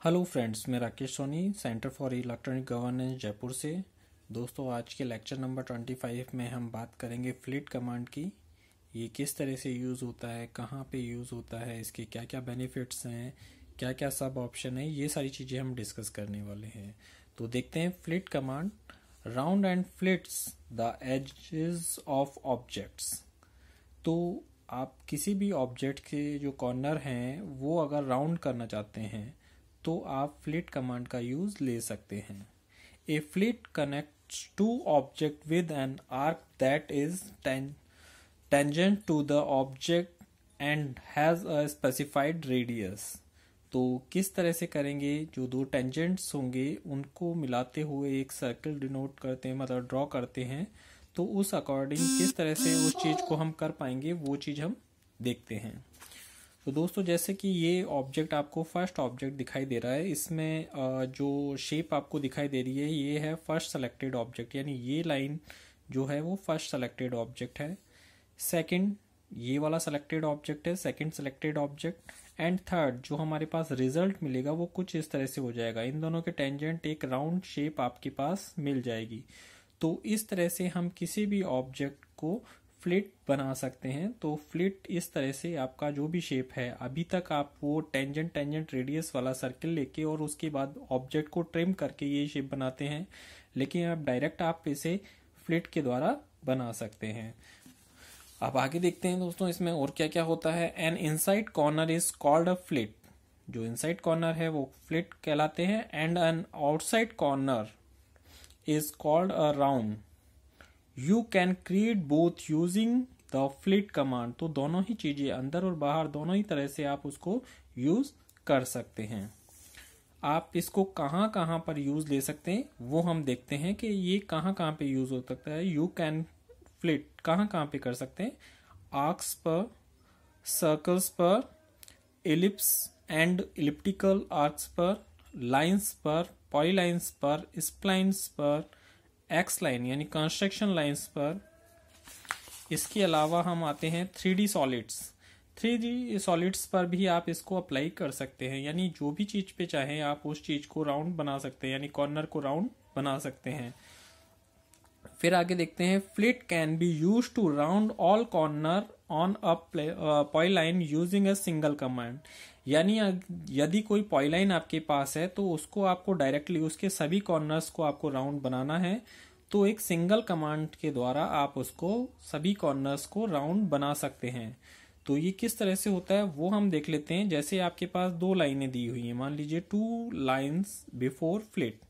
Hello friends, मैं Rakesh Soni, centre for electronic governance Jaipur से। दोस्तों, आज के लेक्चर नंबर ट्वेंटी फाइव में हम बात करेंगे फ्लिट कमांड की। ये किस तरह से यूज़ होता है, कहाँ पे यूज़ होता है, इसके क्या क्या बेनिफिट्स हैं क्या क्या सब ऑप्शन है, ये सारी चीज़ें हम डिस्कस करने वाले हैं। तो देखते हैं fillet command. Round and fillets the edges of objects. तो आप किसी भी ऑब्जेक्ट के जो कॉर्नर हैं, वो अगर राउंड करना चाहते हैं तो आप फ्लिट कमांड का यूज़ ले सकते हैं। A fillet connect to object with an arc that is tangent to the object and has a specified radius तो किस तरह से करेंगे? जो दो टेंजेंट्स होंगे, उनको मिलाते हुए एक सर्कल डिनोट करते हैं मतलब ड्रॉ करते हैं। तो उस अकॉर्डिंग किस तरह से उस चीज़ को हम कर पाएँगे, वो चीज़ हम देखते हैं। तो दोस्तों, जैसे कि ये ऑब्जेक्ट आपको फ़र्स्ट ऑब्जेक्ट दिखाई दे रहा है, इसमें जो शेप आपको दिखाई दे रही है, ये है फ़र्स्ट सेलेक्टेड ऑब्जेक्ट यानी ये लाइन जो है वो फ़र्स्ट सेलेक्टेड ऑब्जेक्ट है। सेकंड ये वाला सेलेक्टेड ऑब्जेक्ट है second selected object and third जो हमारे पास रिज़ल्ट मिलेगा, वो कुछ इस तरह से हो जाएगा। इन दोनों के टेंजेंट एक राउंड शेप आपके पास मिल जाएगी। तो इस तरह से हम किसी भी ऑब्जेक्ट को फ्लिट बना सकते हैं तो फ्लिट इस तरह से आपका जो भी शेप है, अभी तक आप वो टेंजेंट टेंजेंट रेडियस वाला सर्किल लेके और उसके बाद ऑब्जेक्ट को ट्रिम करके ये शेप बनाते हैं, लेकिन अब डायरेक्ट आप इसे फ्लिट के द्वारा बना सकते हैं। अब आगे देखते हैं दोस्तों, इसमें और क्या क्या होता है? An inside corner is called a fillet जो इनसाइड कॉर्नर है, वो फ्लिट कहलाते हैं and an outside corner is called a round you can create both using the fillet command तो दोनों ही चीज़ें अंदर और बाहर, दोनों ही तरह से आप उसको यूज़ कर सकते हैं। आप इसको कहाँ कहाँ पर यूज़ ले सकते हैं, वो हम देखते हैं कि ये कहाँ कहाँ पे यूज़ हो सकता है। यू कैन फ्लिट कहाँ कहाँ पे कर सकते हैं? आर्क्स पर सर्कल्स पर एलिप्स एंड इलिप्टिकल आर्क्स पर लाइंस पर पॉलीलाइंस पर स्प्लाइंस पर एक्स लाइन यानी कंस्ट्रक्शन लाइंस पर, इसके अलावा हम आते हैं three D solids three D solids पर भी आप इसको अप्लाई कर सकते हैं, यानी जो भी चीज़ पे चाहे आप उस चीज़ को राउंड बना सकते हैं, यानी कॉर्नर को राउंड बना सकते हैं। फिर आगे देखते हैं fillet can be use to round all corner on a polyline using a single command यानी यदि कोई पॉइलाइन आपके पास है तो उसको आपको डायरेक्टली उसके सभी कॉर्नर्स को आपको राउंड बनाना है। तो एक सिंगल कमांड के द्वारा आप उसको सभी कॉर्नर्स को राउंड बना सकते हैं। तो ये किस तरह से होता है, वो हम देख लेते हैं। जैसे आपके पास दो लाइनें दी हुई हैं। मान लीजिए two lines before fillet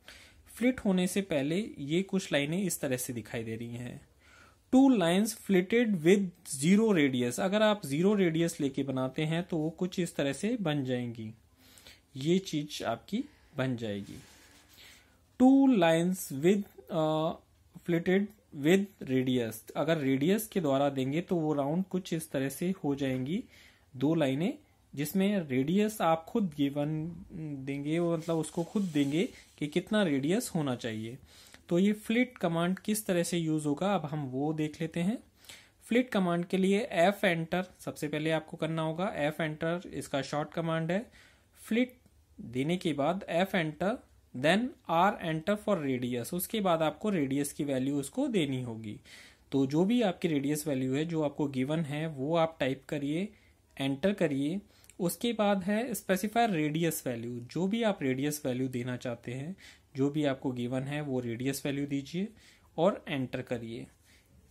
fillet होने से पहले ये कुछ लाइनें इस तरह से दिखाई दे रही हैं। Two lines filleted with zero radius. अगर आप ज़ीरो रेडियस लेके बनाते हैं तो वो कुछ इस तरह से बन जाएँगी। ये चीज़ आपकी बन जाएगी। Two lines with filleted with radius. अगर रेडियस के द्वारा देंगे तो वो राउंड कुछ इस तरह से हो जाएँगी। दो लाइनें, जिसमें रेडियस आप खुद गिवन देंगे मतलब उसको खुद देंगे कि कितना रेडियस होना चाहिए। तो ये फ्लिट कमांड किस तरह से यूज़ होगा? अब हम वो देख लेते हैं। फ्लिट कमांड के लिए एफ़ एंटर सबसे पहले आपको करना होगा एफ़ एंटर इसका शॉर्ट कमांड है। फ्लिट देने के बाद F enter then R enter for radius उसके बाद आपको रेडियस की वैल्यू उसको देनी होगी। तो जो भी आपकी रेडियस वैल्यू है, जो आपको गिवन है, वो आप टाइप करिए एंटर करिए। उसके बाद है स्पेसिफायर रेडियस वैल्यू जो भी आप रेडियस वैल्यू देना चाहते हैं, जो भी आपको गिवन है, वो रेडियस वैल्यू दीजिए और एंटर करिए।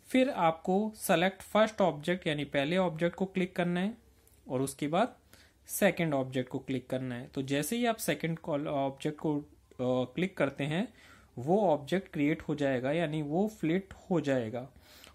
फिर आपको सेलेक्ट फ़र्स्ट ऑब्जेक्ट यानी पहले ऑब्जेक्ट को क्लिक करना है और उसके बाद सेकंड ऑब्जेक्ट को क्लिक करना है। तो जैसे ही आप सेकंड ऑब्जेक्ट को क्लिक करते हैं, वो ऑब्जेक्ट क्रिएट हो जाएगा, यानी वो फ्लिट हो जाएगा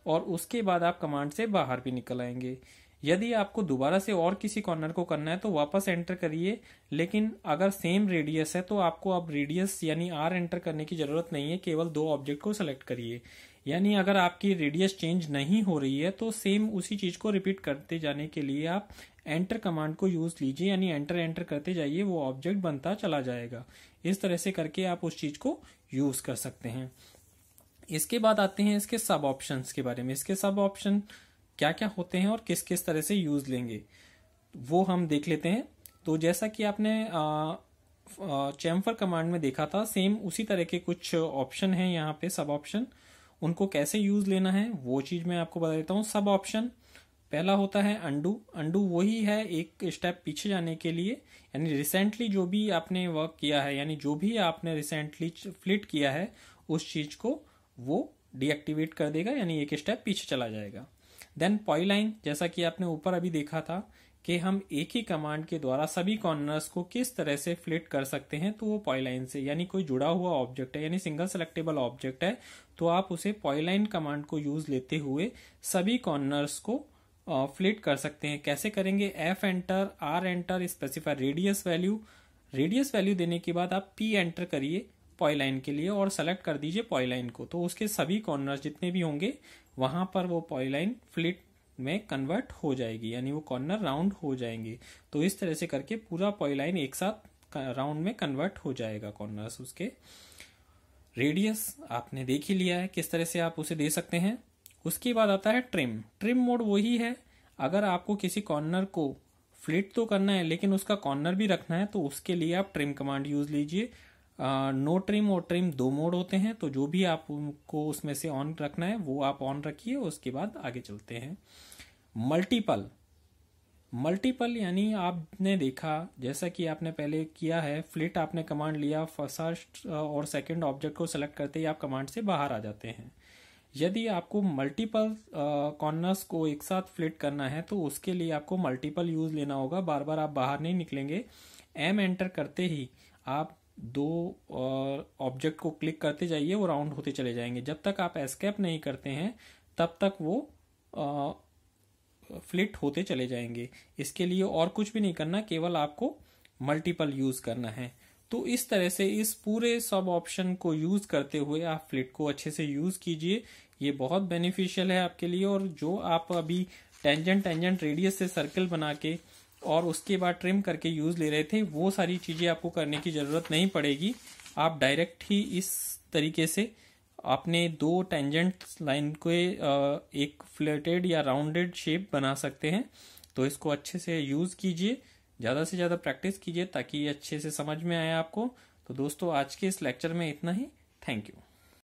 और उसके बाद आप कमांड से बाहर भी निकल आएँगे। यदि आपको दोबारा से और किसी कॉर्नर को करना है तो वापस एंटर करिए। लेकिन अगर सेम रेडियस है तो आपको अब रेडियस यानी आर एंटर करने की ज़रूरत नहीं है, केवल दो ऑब्जेक्ट को सिलेक्ट करिए। यानी अगर आपकी रेडियस चेंज नहीं हो रही है तो सेम उसी चीज़ को रिपीट करते जाने के लिए आप एंटर कमांड को यूज़ लीजिए, यानी एंटर एंटर करते जाइए, वो ऑब्जेक्ट बनता चला जाएगा। इस तरह से करके आप उस चीज़ को यूज़ कर सकते हैं। इसके बाद आते हैं इसके सब ऑप्शन के बारे में। इसके सब ऑप्शन क्या क्या होते हैं और किस किस तरह से यूज़ लेंगे, वो हम देख लेते हैं। तो जैसा कि आपने चैम्फर कमांड में देखा था, सेम उसी तरह के कुछ ऑप्शन हैं यहाँ पे, सब ऑप्शन। उनको कैसे यूज़ लेना है, वो चीज़ मैं आपको बता देता हूँ। सब ऑप्शन, पहला होता है अंडू। अंडू वही है एक स्टेप पीछे जाने के लिए, यानी रिसेंटली जो भी आपने वर्क किया है, यानी जो भी आपने रिसेंटली फ्लिट किया है, उस चीज़ को वो डीएक्टिवेट कर देगा, यानी एक स्टेप पीछे चला जाएगा। देन पॉइलाइन जैसा कि आपने ऊपर अभी देखा था, कि हम एक ही कमांड के द्वारा सभी कॉर्नर्स को किस तरह से फ्लिट कर सकते हैं तो वो पॉइलाइन से, यानी कोई जुड़ा हुआ ऑब्जेक्ट है, यानी सिंगल सेलेक्टेबल ऑब्जेक्ट है तो आप उसे पॉइलाइन कमांड को यूज़ लेते हुए सभी कॉर्नर्स को फ्लिट कर सकते हैं। कैसे करेंगे? F enter R enter specify radius value radius value देने के बाद आप पी एंटर करिए पॉइलाइन के लिए और सेलेक्ट कर दीजिए पॉइलाइन को। तो उसके सभी कॉर्नर जितने भी होंगे वहाँ पर वो पॉइलाइन फ्लिट में कन्वर्ट हो जाएगी, यानी वो कॉर्नर राउंड हो जाएँगे। तो इस तरह से करके पूरा पॉइलाइन एक साथ राउंड में कन्वर्ट हो जाएगा कॉर्नर्स उसके। रेडियस आपने देख ही लिया है, किस तरह से आप उसे दे सकते हैं। उसके बाद आता है ट्रिम। ट्रिम मोड वही है। अगर आपको किसी कॉर्नर को फ्लिट तो करना है, लेकिन उसका कॉर्नर भी रखना है तो उसके लिए आप ट्रिम कमांड यूज़ लीजिए। नो ट्रिम और ट्रिम दो मोड होते हैं तो जो भी आपको उसमें से ऑन रखना है, वो आप ऑन रखिए, उसके बाद आगे चलते हैं। मल्टीपल। मल्टीपल यानी आपने देखा, जैसा कि आपने पहले किया है फ्लिट आपने कमांड लिया फ़र्स्ट और सेकंड ऑब्जेक्ट को सेलेक्ट करते ही आप कमांड से बाहर आ जाते हैं। यदि आपको मल्टीपल कॉर्नर्स को एक साथ फ्लिट करना है तो उसके लिए आपको मल्टीपल यूज़ लेना होगा। बार बार आप बाहर नहीं निकलेंगे। एम एंटर करते ही आप दो ऑब्जेक्ट को क्लिक करते जाइए, वो राउंड होते चले जाएँगे। जब तक आप एस्केप नहीं करते हैं, तब तक वो फ्लिट होते चले जाएँगे। इसके लिए और कुछ भी नहीं करना, केवल आपको मल्टीपल यूज़ करना है। तो इस तरह से इस पूरे सब ऑप्शन को यूज़ करते हुए आप फ्लिट को अच्छे से यूज़ कीजिए। ये बहुत बेनिफिशियल है आपके लिए और जो आप अभी टेंजेंट टेंजेंट रेडियस से सर्कल बना के और उसके बाद ट्रिम करके यूज़ ले रहे थे, वो सारी चीज़ें आपको करने की ज़रूरत नहीं पड़ेगी। आप डायरेक्ट ही इस तरीके से अपने दो टेंजेंट लाइन को एक फ्लेटेड या राउंडेड शेप बना सकते हैं। तो इसको अच्छे से यूज़ कीजिए, ज़्यादा से ज़्यादा प्रैक्टिस कीजिए ताकि ये अच्छे से समझ में आए आपको। तो दोस्तों, आज के इस लेक्चर में इतना ही। Thank you